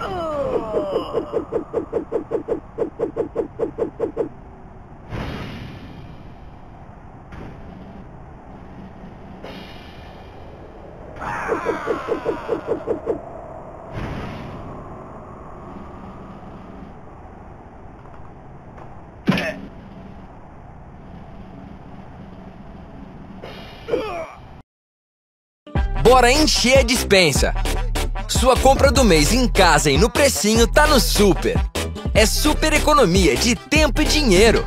Oh! Bora encher a dispensa! Sua compra do mês em casa e no precinho tá no Super. É super economia de tempo e dinheiro.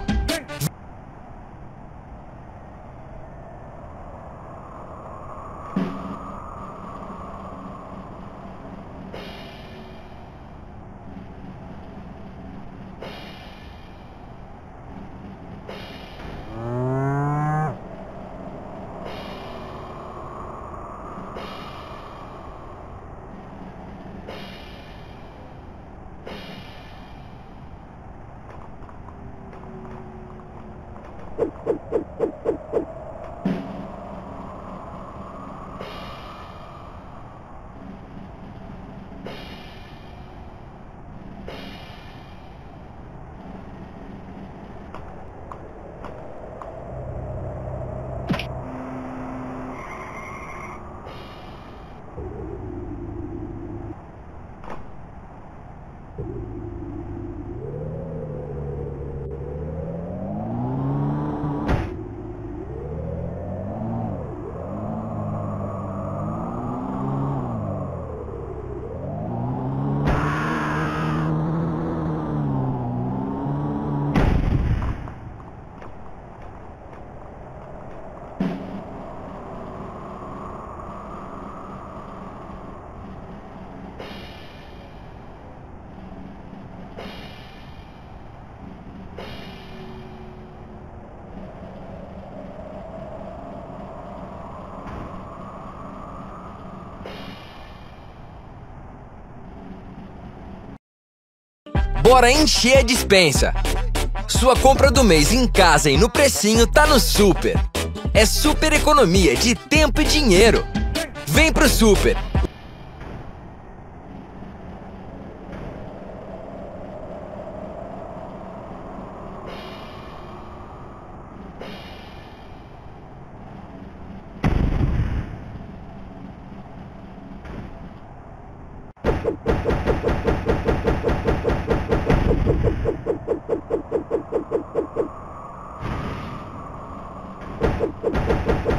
Bora encher a dispensa! Sua compra do mês em casa e no precinho tá no Super. É super economia de tempo e dinheiro. Vem pro Super! Thank you.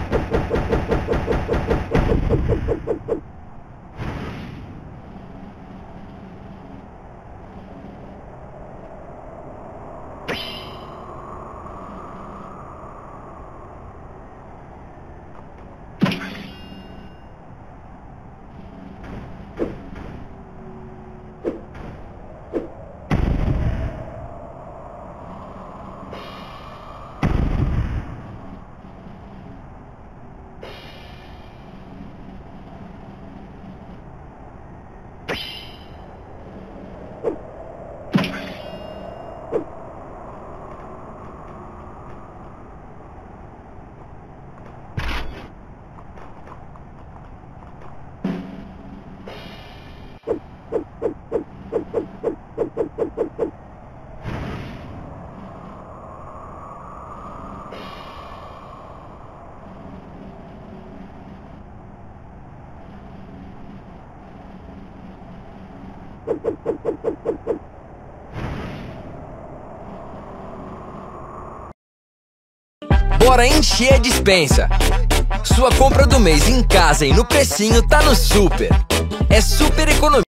Bora encher a dispensa! Sua compra do mês em casa e no precinho tá no Super. É super economia.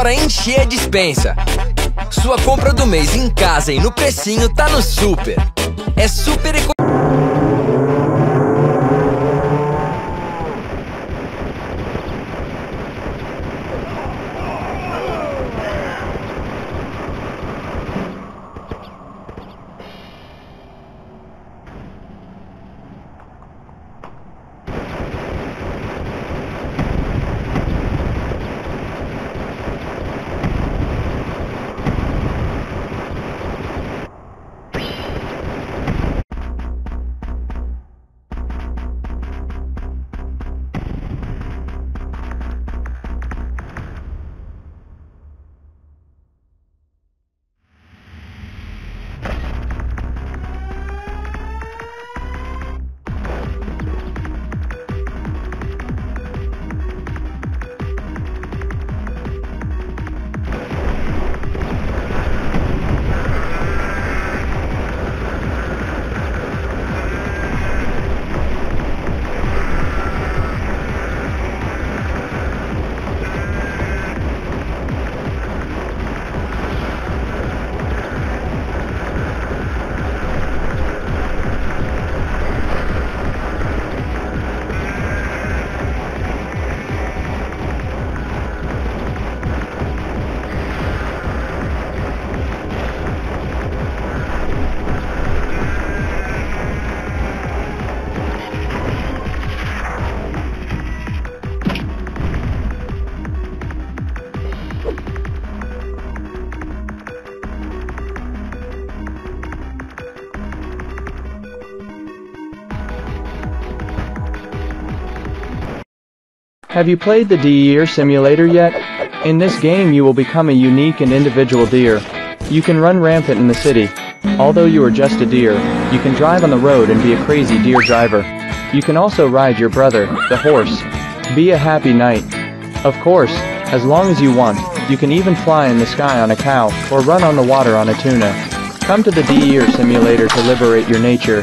Bora encher a dispensa! Sua compra do mês em casa e no precinho tá no Super. É super econômico. Have you played the deer simulator yet? In this game you will become a unique and individual deer. You can run rampant in the city. Although you are just a deer, you can drive on the road and be a crazy deer driver. You can also ride your brother, the horse. Be a happy knight. Of course, as long as you want, you can even fly in the sky on a cow, or run on the water on a tuna. Come to the deer simulator to liberate your nature.